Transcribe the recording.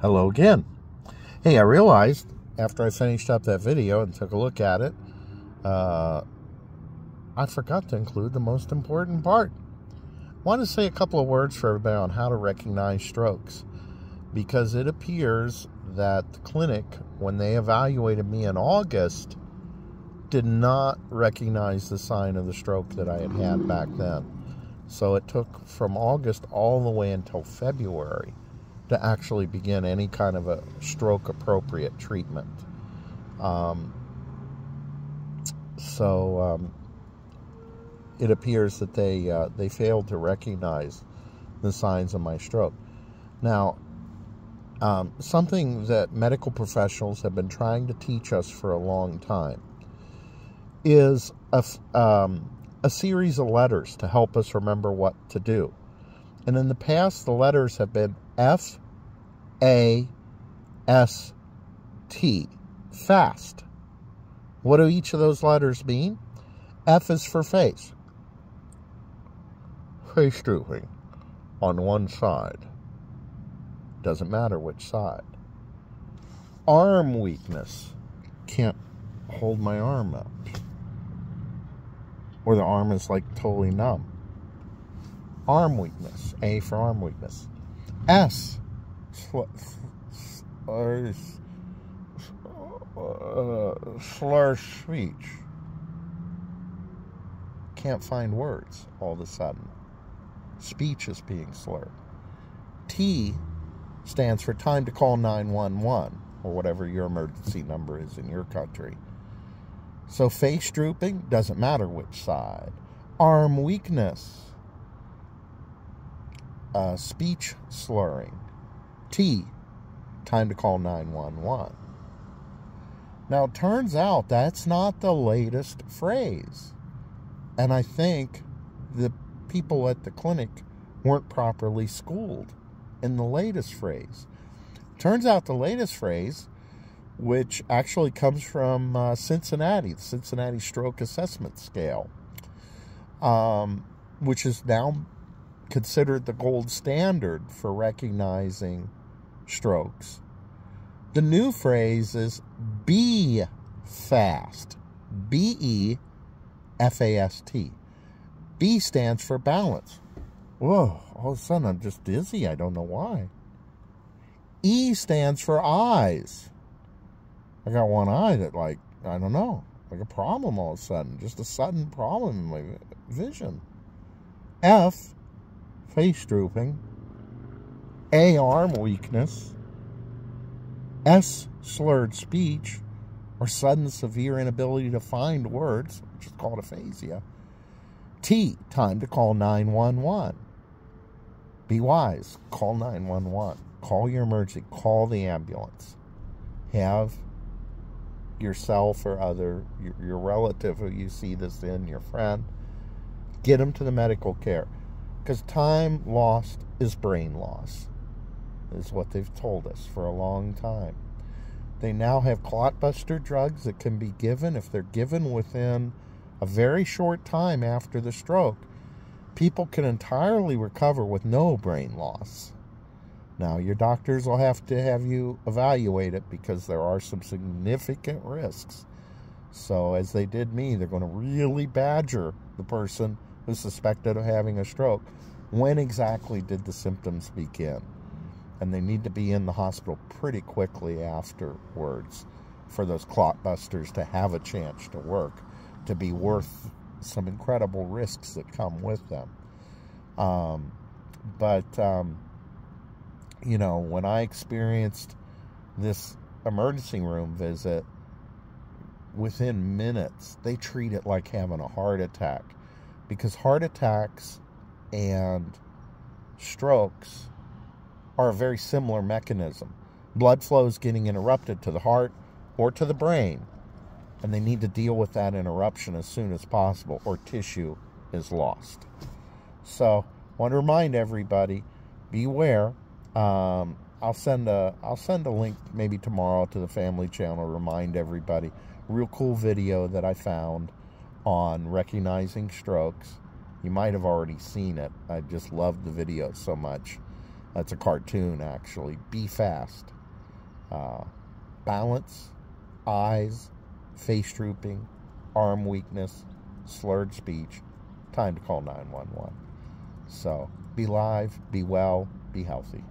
Hello again. Hey, I realized after I finished up that video and took a look at it, uh, I forgot to include the most important part. I want to say a couple of words for everybody on how to recognize strokes because it appears that the clinic, when they evaluated me in August, did not recognize the sign of the stroke that I had had back then. So it took from August all the way until February to actually begin any kind of a stroke appropriate treatment. Um, so um, it appears that they uh, they failed to recognize the signs of my stroke. Now, um, something that medical professionals have been trying to teach us for a long time is a, um, a series of letters to help us remember what to do. And in the past, the letters have been F, A, S, T, fast. What do each of those letters mean? F is for face. Face drooping on one side. Doesn't matter which side. Arm weakness. Can't hold my arm up. Or the arm is like totally numb. Arm weakness. A for arm weakness. S. Sl uh, slur speech. Can't find words all of a sudden. Speech is being slurred. T stands for time to call 911 or whatever your emergency number is in your country. So face drooping doesn't matter which side. Arm weakness. Uh, speech slurring. T, time to call 911. Now, it turns out that's not the latest phrase. And I think the people at the clinic weren't properly schooled in the latest phrase. Turns out the latest phrase, which actually comes from uh, Cincinnati, the Cincinnati Stroke Assessment Scale, um, which is now considered the gold standard for recognizing strokes. The new phrase is be fast. B E F A S T. B stands for balance. Whoa, all of a sudden I'm just dizzy. I don't know why. E stands for eyes. I got one eye that, like, I don't know, like a problem all of a sudden. Just a sudden problem in my vision. F, face drooping. A, arm weakness. S, slurred speech or sudden severe inability to find words, which is called aphasia. T, time to call 911. Be wise. Call 911. Call your emergency. Call the ambulance. Have yourself or other, your, relative who you see this in, your friend, get them to the medical care. Because time lost is brain loss, is what they've told us for a long time. They now have clotbuster drugs that can be given if they're given within a very short time after the stroke people can entirely recover with no brain loss. Now, your doctors will have to have you evaluate it because there are some significant risks. So, as they did me, they're going to really badger the person suspected of having a stroke. When exactly did the symptoms begin? And they need to be in the hospital pretty quickly afterwards for those clot busters to have a chance to work, to be worth some incredible risks that come with them. Um, but, um, you know, when I experienced this emergency room visit, within minutes, they treat it like having a heart attack because heart attacks and strokes are a very similar mechanism. Blood flow is getting interrupted to the heart or to the brain and they need to deal with that interruption as soon as possible or tissue is lost. So, I want to remind everybody, beware. Um, I'll send a I'll send a link maybe tomorrow to the family channel. Remind everybody, real cool video that I found on recognizing strokes. You might have already seen it. I just loved the video so much. That's a cartoon, actually. Be fast. Uh, balance, eyes, face drooping, arm weakness, slurred speech. Time to call 911. So be live, be well, be healthy.